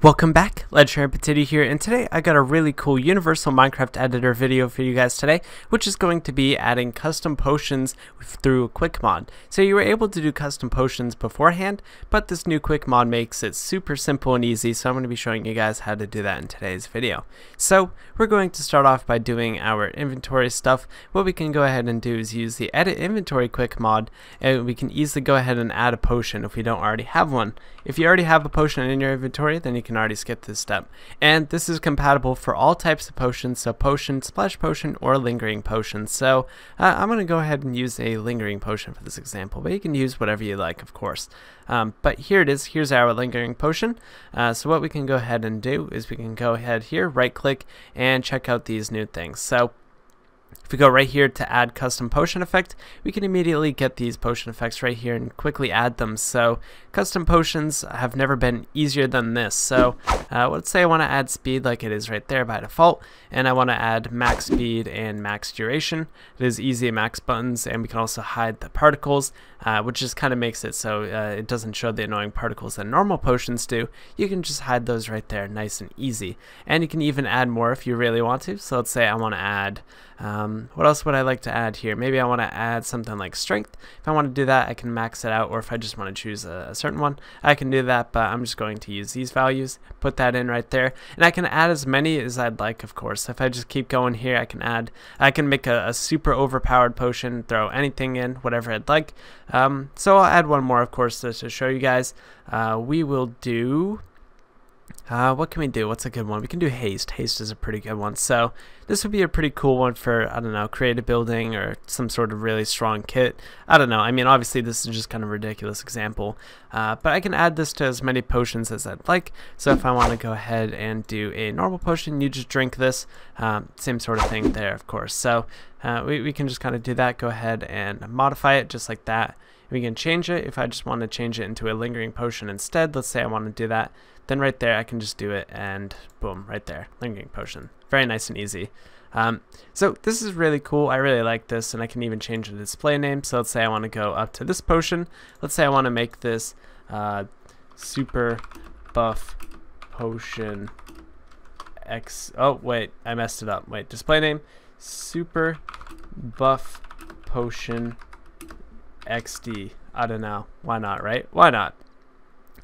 Welcome back, Legendary Potato here, and today I got a really cool Universal Minecraft Editor video for you guys today, which is going to be adding custom potions through a Quick Mod. So you were able to do custom potions beforehand, but this new Quick Mod makes it super simple and easy, so I'm going to be showing you guys how to do that in today's video. So we're going to start off by doing our inventory stuff. What we can go ahead and do is use the Edit Inventory Quick Mod, and we can easily go ahead and add a potion if we don't already have one. If you already have a potion in your inventory, then you can already skip this step. And this is compatible for all types of potions, so potion, splash potion, or lingering potion. So uh, I'm going to go ahead and use a lingering potion for this example, but you can use whatever you like, of course. Um, but here it is, here's our lingering potion. Uh, so what we can go ahead and do is we can go ahead here, right click, and check out these new things. So if we go right here to add custom potion effect, we can immediately get these potion effects right here and quickly add them. So custom potions have never been easier than this. So uh, let's say I want to add speed like it is right there by default, and I want to add max speed and max duration. It is easy max buttons, and we can also hide the particles, uh, which just kind of makes it so uh, it doesn't show the annoying particles that normal potions do. You can just hide those right there, nice and easy. And you can even add more if you really want to. So let's say I want to add um, what else would I like to add here? Maybe I want to add something like strength. If I want to do that, I can max it out, or if I just want to choose a, a, certain one, I can do that, but I'm just going to use these values, put that in right there, and I can add as many as I'd like, of course. If I just keep going here, I can add, I can make a, a super overpowered potion, throw anything in, whatever I'd like. Um, so I'll add one more, of course, to, to show you guys. Uh, we will do uh, what can we do? What's a good one? We can do haste. Haste is a pretty good one. So this would be a pretty cool one for, I don't know, creative building or some sort of really strong kit. I don't know. I mean, obviously this is just kind of ridiculous example. Uh, but I can add this to as many potions as I'd like. So if I want to go ahead and do a normal potion, you just drink this. Um, same sort of thing there, of course. So uh, we, we can just kind of do that. Go ahead and modify it just like that. We can change it if I just want to change it into a lingering potion instead. Let's say I want to do that. Then right there, I can just do it and boom, right there, lingering potion. Very nice and easy. Um, so this is really cool. I really like this and I can even change the display name. So let's say I want to go up to this potion. Let's say I want to make this uh, super buff potion X. Oh, wait, I messed it up. Wait, display name super buff potion XD. I don't know. Why not, right? Why not?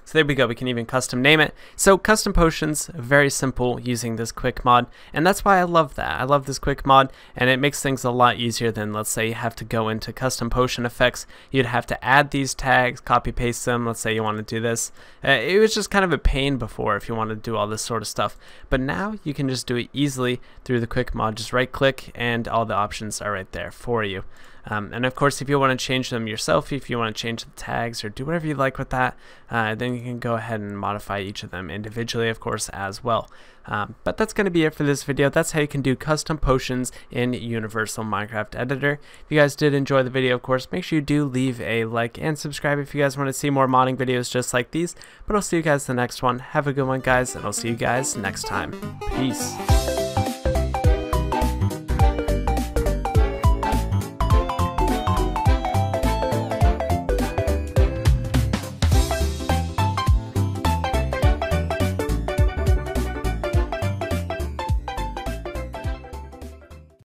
So there we go, we can even custom name it. So custom potions, very simple using this quick mod, and that's why I love that. I love this quick mod, and it makes things a lot easier than, let's say, you have to go into custom potion effects. You'd have to add these tags, copy paste them, let's say you want to do this. Uh, it was just kind of a pain before if you want to do all this sort of stuff, but now you can just do it easily through the quick mod. Just right click, and all the options are right there for you. Um, and of course, if you want to change them yourself, if you want to change the tags or do whatever you like with that, uh, you can go ahead and modify each of them individually, of course, as well. Um, but that's going to be it for this video. That's how you can do custom potions in Universal Minecraft Editor. If you guys did enjoy the video, of course, make sure you do leave a like and subscribe if you guys want to see more modding videos just like these. But I'll see you guys in the next one. Have a good one, guys, and I'll see you guys next time. Peace.